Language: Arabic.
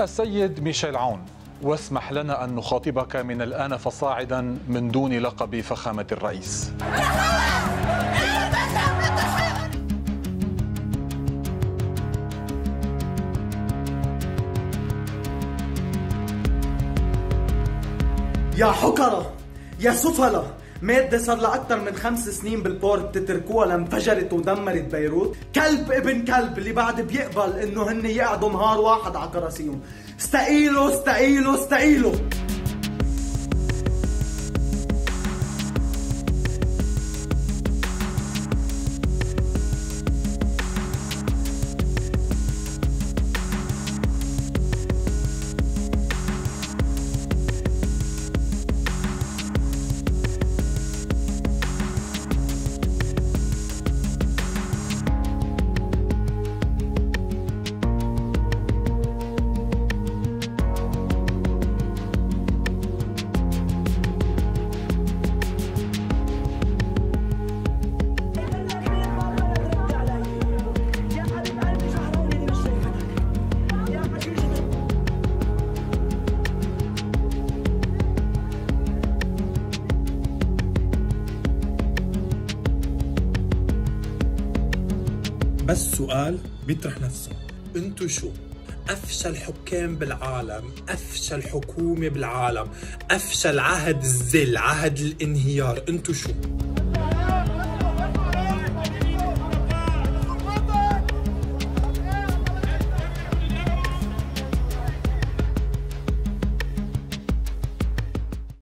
السيد ميشيل عون؟ واسمح لنا أن نخاطبك من الآن فصاعدا من دون لقب فخامة الرئيس. يا حكرة يا سفلة مادة صار لها أكثر من خمس سنين بالبورت بتتركوها لانفجرت ودمرت بيروت. كلب ابن كلب اللي بعد بيقبل إنه هن يقعدوا نهار واحد على كراسيهم. استقيلوا استقيلوا استقيلوا. بس سؤال بيطرح نفسه. انتو شو؟ أفشل حكام بالعالم أفشل حكومة بالعالم أفشل عهد الذل عهد الانهيار انتو شو؟